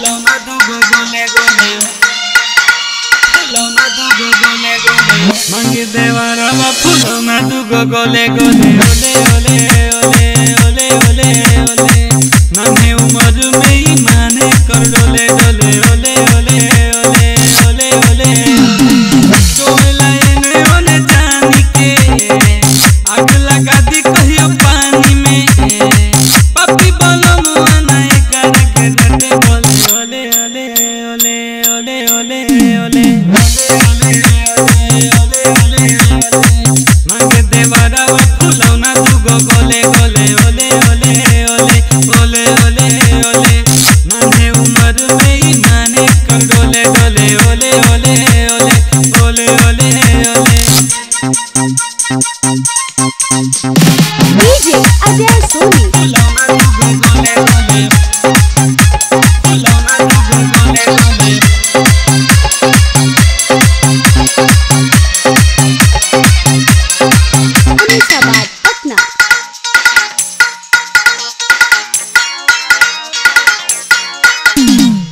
Hello देवर गोले गोले hello मधु गोले गोले मंगे मधु ओले ओले ओले ओले ओले ओले मने उमर DJ Ajay Suri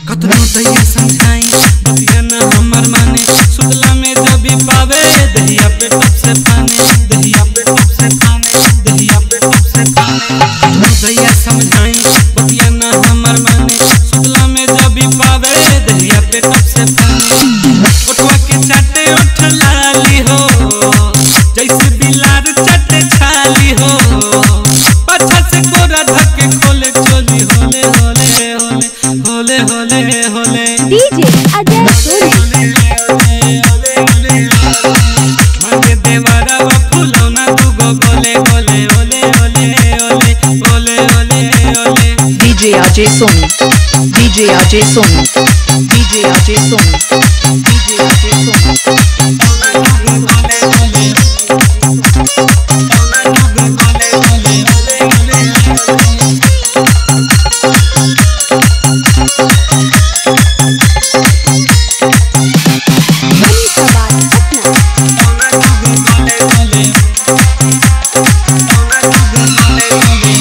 कतनो दैया समझाई बतिया ना हमर मन। Ajay Soni DJ Ajay Soni DJ Ajay Soni DJ Ajay Soni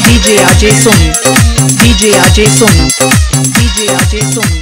DJ Ajay Soni DJ Ajay Soni DJ Ajay Soni